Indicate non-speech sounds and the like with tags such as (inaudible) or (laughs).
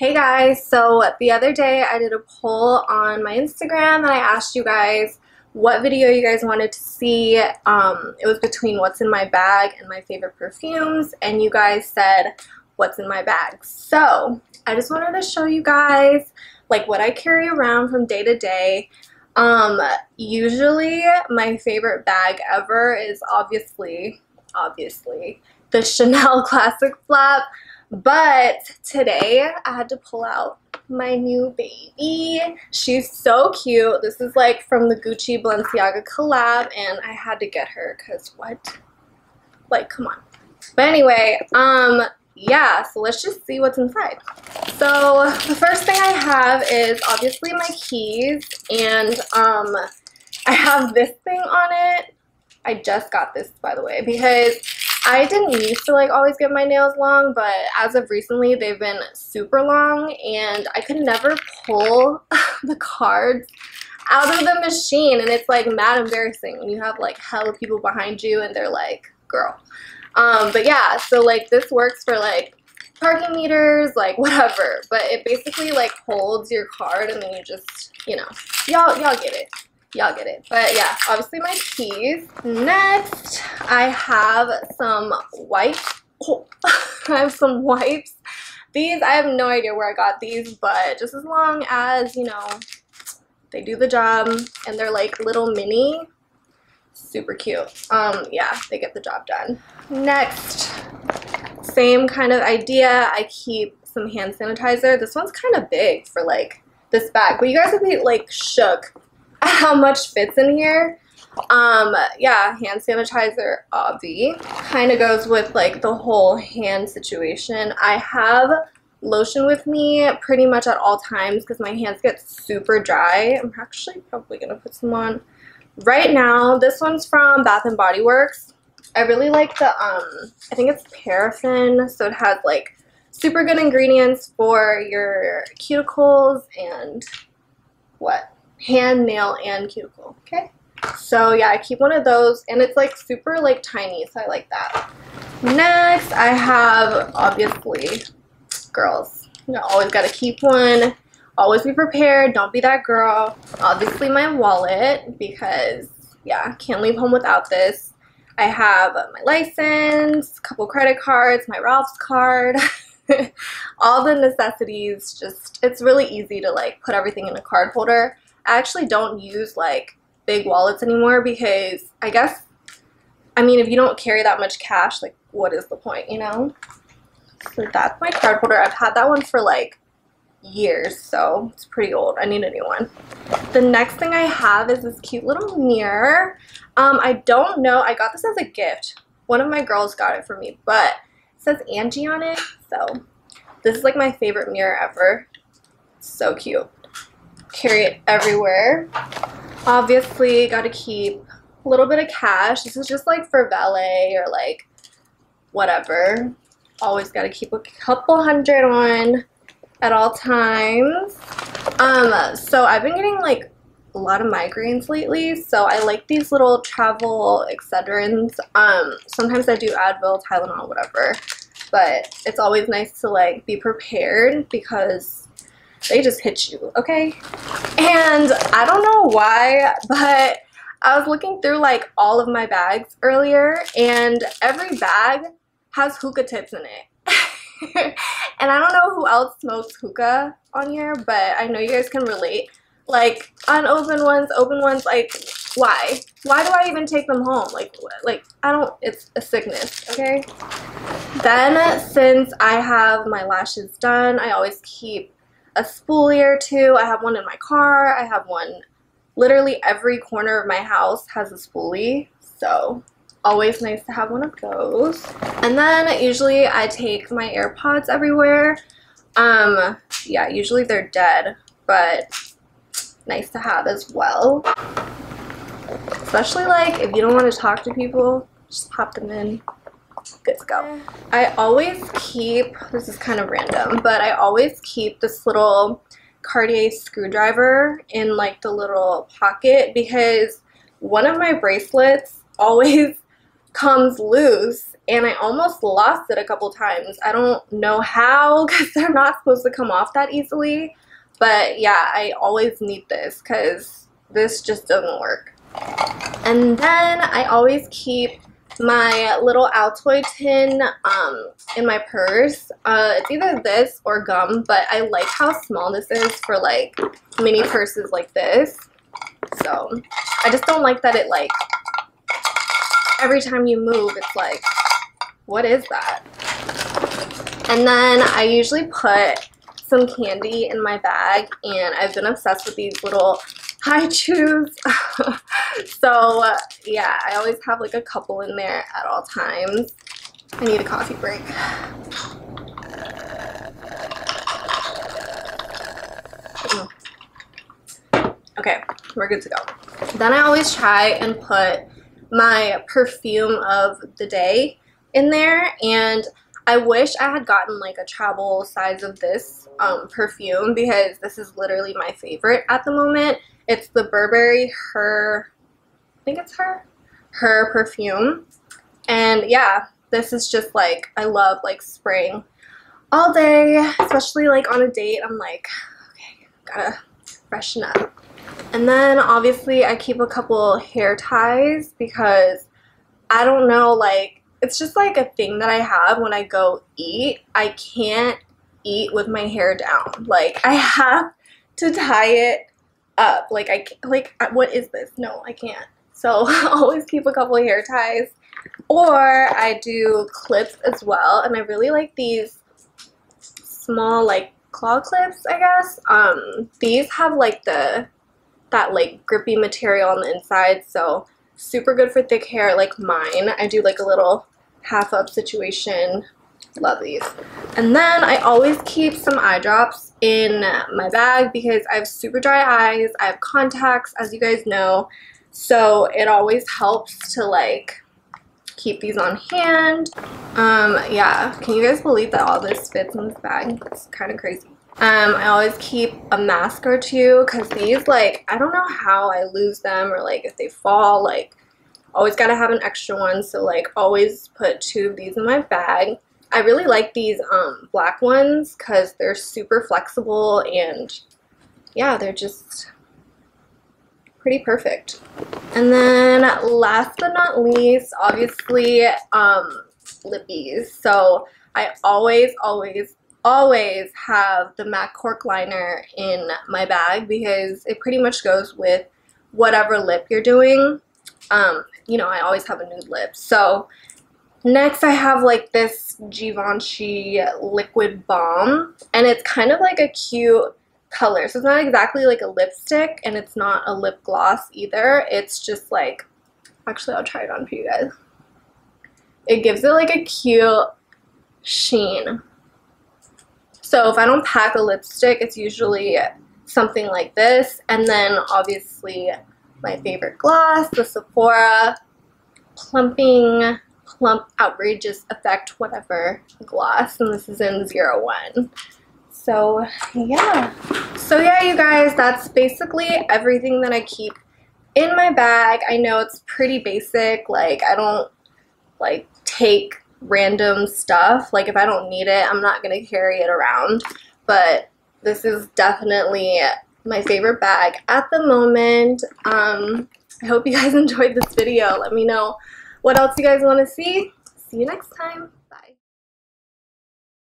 Hey guys, so the other day I did a poll on my Instagram and I asked you guys what video you guys wanted to see. Um, it was between what's in my bag and my favorite perfumes and you guys said what's in my bag. So I just wanted to show you guys like what I carry around from day to day. Um, usually my favorite bag ever is obviously, obviously the Chanel (laughs) Classic Flap. But today I had to pull out my new baby. She's so cute. This is like from the Gucci Balenciaga collab and I had to get her because what? Like, come on. But anyway, um, yeah, so let's just see what's inside. So the first thing I have is obviously my keys and um, I have this thing on it. I just got this by the way because I didn't used to like always get my nails long, but as of recently, they've been super long and I could never pull (laughs) the cards out of the machine and it's like mad embarrassing when you have like hella people behind you and they're like, girl. Um, but yeah, so like this works for like parking meters, like whatever, but it basically like holds your card and then you just, you know, y'all y'all get it y'all get it. But yeah, obviously my keys. Next, I have some wipes. Oh, (laughs) I have some wipes. These, I have no idea where I got these, but just as long as, you know, they do the job and they're like little mini, super cute. Um, yeah, they get the job done. Next, same kind of idea. I keep some hand sanitizer. This one's kind of big for like this bag, but you guys would be like shook (laughs) how much fits in here. Um, yeah, hand sanitizer, obvi. Kind of goes with like the whole hand situation. I have lotion with me pretty much at all times because my hands get super dry. I'm actually probably going to put some on right now. This one's from Bath & Body Works. I really like the, um, I think it's paraffin, so it has like super good ingredients for your cuticles and what? Hand, nail, and cuticle, okay? So yeah, I keep one of those, and it's like super like tiny, so I like that. Next, I have, obviously, girls. You know, always gotta keep one. Always be prepared, don't be that girl. Obviously my wallet, because yeah, can't leave home without this. I have my license, a couple credit cards, my Ralph's card, (laughs) all the necessities. Just, it's really easy to like put everything in a card holder. I actually don't use like big wallets anymore because I guess, I mean, if you don't carry that much cash, like what is the point, you know? So that's my card holder. I've had that one for like years, so it's pretty old. I need a new one. The next thing I have is this cute little mirror. Um, I don't know. I got this as a gift. One of my girls got it for me, but it says Angie on it, so this is like my favorite mirror ever. So cute carry it everywhere. Obviously, got to keep a little bit of cash. This is just like for valet or like whatever. Always got to keep a couple hundred on at all times. Um, so I've been getting like a lot of migraines lately, so I like these little travel Excedrins. Um, sometimes I do Advil, Tylenol, whatever, but it's always nice to like be prepared because they just hit you, okay? And I don't know why, but I was looking through like all of my bags earlier and every bag has hookah tips in it. (laughs) and I don't know who else smokes hookah on here, but I know you guys can relate. Like unopened ones, open ones, like why? Why do I even take them home? Like, like I don't, it's a sickness, okay? Then since I have my lashes done, I always keep a spoolie or two. I have one in my car. I have one literally every corner of my house has a spoolie. So always nice to have one of those. And then usually I take my AirPods everywhere. Um, yeah, usually they're dead, but nice to have as well. Especially like if you don't want to talk to people, just pop them in good to go. I always keep, this is kind of random, but I always keep this little Cartier screwdriver in like the little pocket because one of my bracelets always (laughs) comes loose and I almost lost it a couple times. I don't know how (laughs) because they're not supposed to come off that easily. But yeah, I always need this because this just doesn't work. And then I always keep my little Altoid tin um, in my purse. Uh, it's either this or gum, but I like how small this is for like mini purses like this. So I just don't like that it like, every time you move, it's like, what is that? And then I usually put some candy in my bag and I've been obsessed with these little Hi-Chews. (laughs) so yeah, I always have like a couple in there at all times. I need a coffee break. Mm. Okay, we're good to go. Then I always try and put my perfume of the day in there and I wish I had gotten like a travel size of this um, perfume because this is literally my favorite at the moment. It's the Burberry Her, I think it's Her, Her perfume. And yeah, this is just like, I love like spraying all day, especially like on a date. I'm like, okay, gotta freshen up. And then obviously I keep a couple hair ties because I don't know, like, it's just like a thing that I have when I go eat. I can't eat with my hair down. Like, I (laughs) have to tie it up. Like, I, like, what is this? No, I can't. So I (laughs) always keep a couple hair ties. Or I do clips as well. And I really like these small, like, claw clips, I guess. Um, these have, like, the that like grippy material on the inside so super good for thick hair like mine I do like a little half up situation love these. And then I always keep some eye drops in my bag because I have super dry eyes I have contacts as you guys know. So it always helps to like keep these on hand. Um yeah. Can you guys believe that all this fits in this bag? It's kind of crazy. Um, I always keep a mask or two because these, like, I don't know how I lose them or, like, if they fall, like, always got to have an extra one. So, like, always put two of these in my bag. I really like these um, black ones because they're super flexible and, yeah, they're just pretty perfect. And then last but not least, obviously, um, lippies. So I always, always always have the MAC cork liner in my bag because it pretty much goes with whatever lip you're doing. Um, you know, I always have a nude lip. So next I have like this Givenchy liquid balm and it's kind of like a cute color. So it's not exactly like a lipstick and it's not a lip gloss either. It's just like, actually I'll try it on for you guys. It gives it like a cute sheen. So if I don't pack a lipstick, it's usually something like this. And then obviously my favorite gloss, the Sephora Plumping Plump Outrageous Effect whatever gloss. And this is in 01. So yeah. So yeah, you guys, that's basically everything that I keep in my bag. I know it's pretty basic. Like I don't like take random stuff. Like if I don't need it, I'm not going to carry it around. But this is definitely my favorite bag at the moment. Um, I hope you guys (laughs) enjoyed this video. Let me know what else you guys want to see. See you next time.